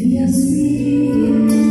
Teu Espírito.